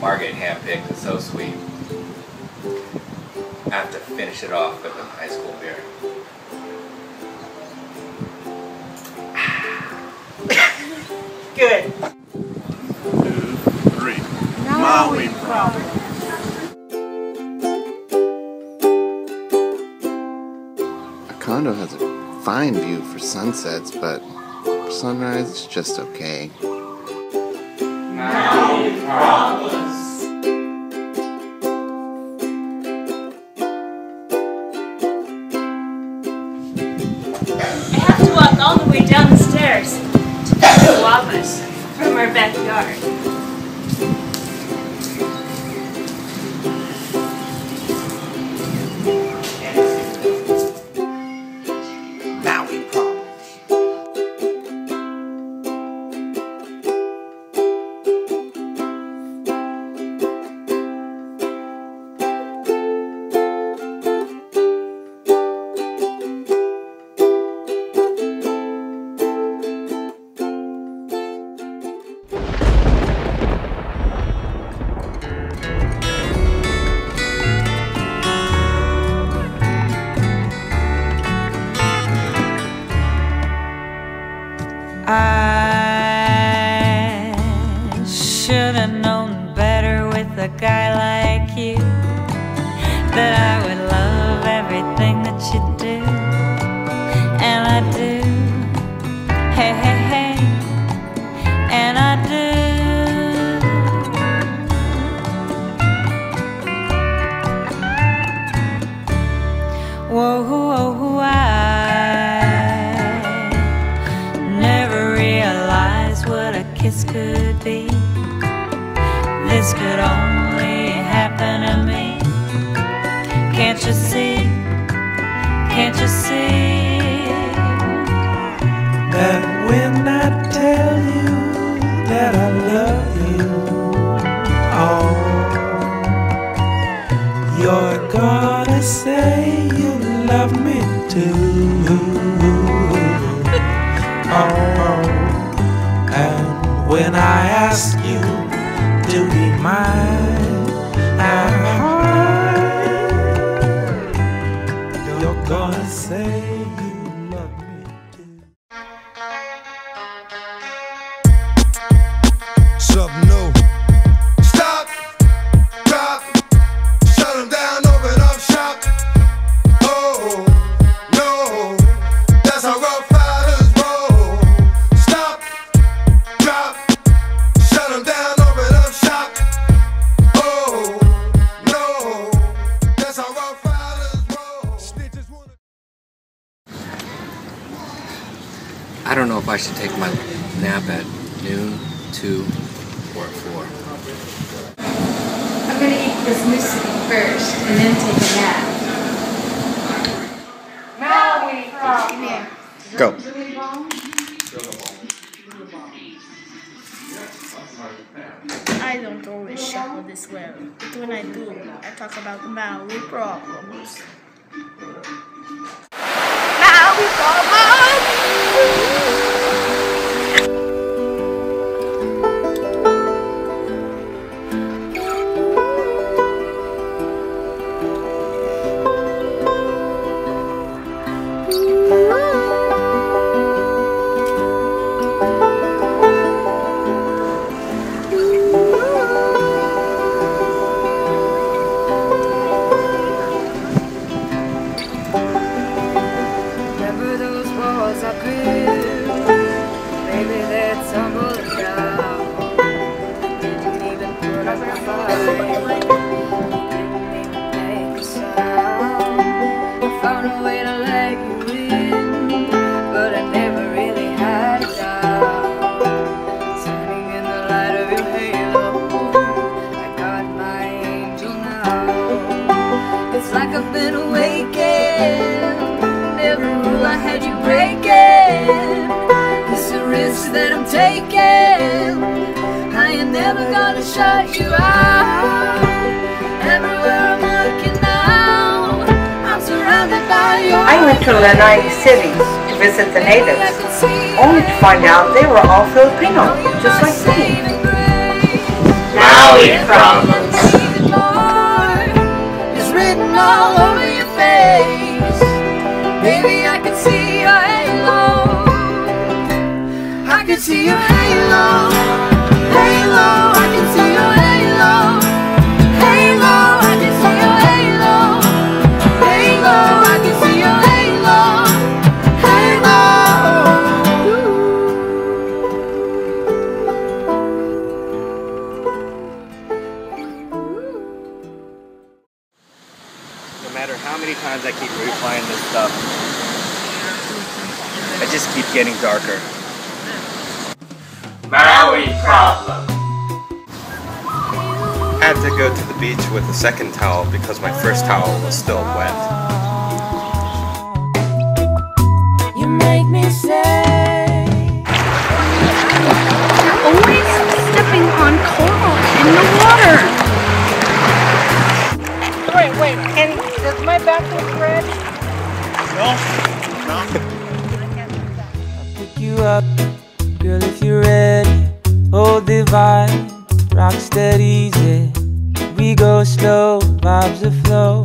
pineapple Margaret handpicked is so sweet. I have to finish it off with a high school beer. Good. two, three. Maui problem. A condo has a fine view for sunsets, but for sunrise, it's just okay. I don't know if I should take my nap at noon, two, or four. I'm gonna eat this muesli first and then take a nap. Maui problem. Go. I don't always shuffle this well, but when I do, I talk about Maui problems. Risk that I'm ain't never gonna shut you out. Everywhere I'm looking now, I'm surrounded by your. I went to Lanai City to visit the natives, only to find out they were all Filipino, just like me. Now problems. It's written all over your face. Baby, I can see can see your halo. Halo, I can see your halo. Halo, I can see your halo. Halo, I can see your halo. No matter how many times I keep replaying this stuff, I just keep getting darker. Maui problem. I had to go to the beach with a second towel because my first towel was still wet. You make me say. You're always stepping on coral in the water. Wait, wait, and does my back look red? No. No. I pick you up, girl, if you're ready. Hold the vibe, rock steady, easy. We go slow, vibes aflow.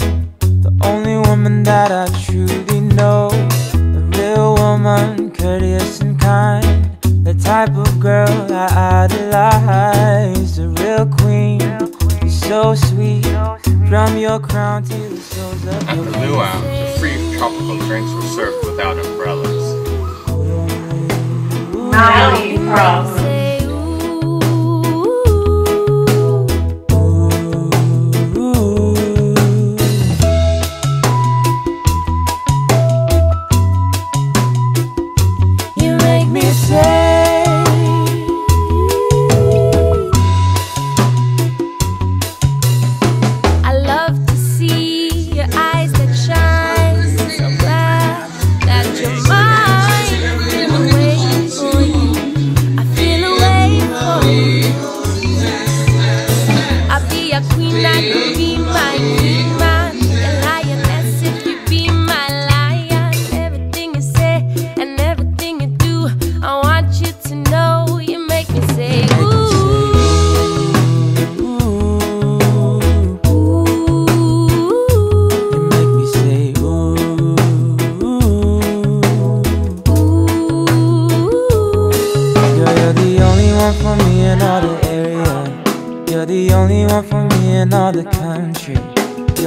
The only woman that I truly know, a real woman, courteous and kind. The type of girl I idolize, a real queen. You're so sweet, from your crown to the soles of At the luau, the free tropical drinks were served without umbrellas. Maui problems.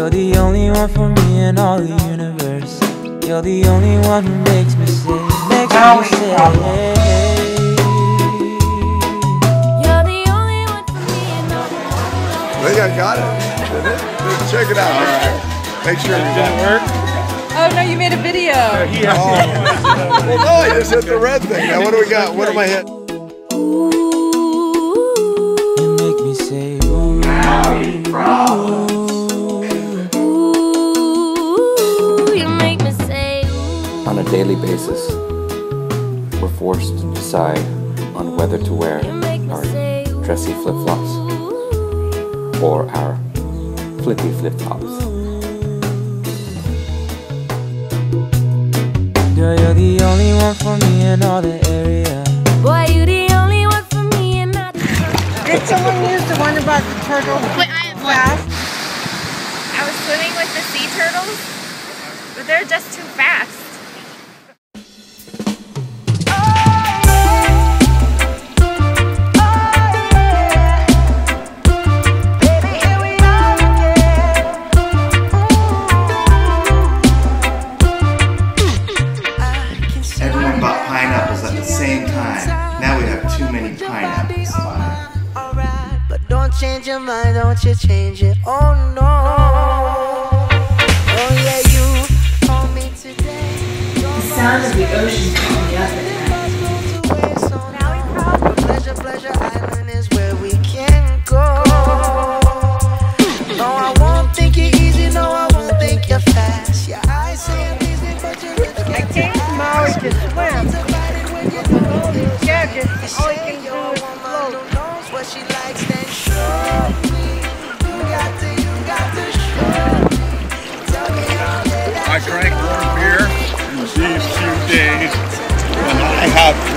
You're the only one for me in all the universe. You're the only one who makes me say, makes me say. You're the only one for me and all I think I got it. Did it? Check it out. Make sure it didn't work. Oh no, you made a video. Oh. well, no, I just hit the red thing. Now, what do we got? What am I hitting? On a daily basis, we're forced to decide on whether to wear our dressy flip flops or our flippy flip flops. Girl, you're the only one for me in all the area. Boy, you the only one for me and not Did someone use the one about the turtle? Wait, I have one. I was swimming with the sea turtles, but they're just too fast. Mind, don't you change it. Oh no. Oh yeah, you me today. The sound of the ocean other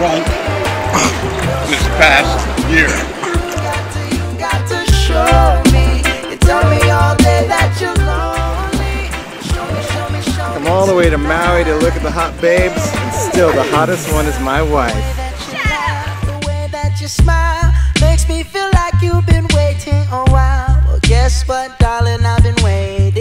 drunk this past year. Come all the way to Maui to look at the hot babes, and still the hottest one is my wife. Makes me feel like you've been waiting a while. Well, guess what, darling, I've been waiting.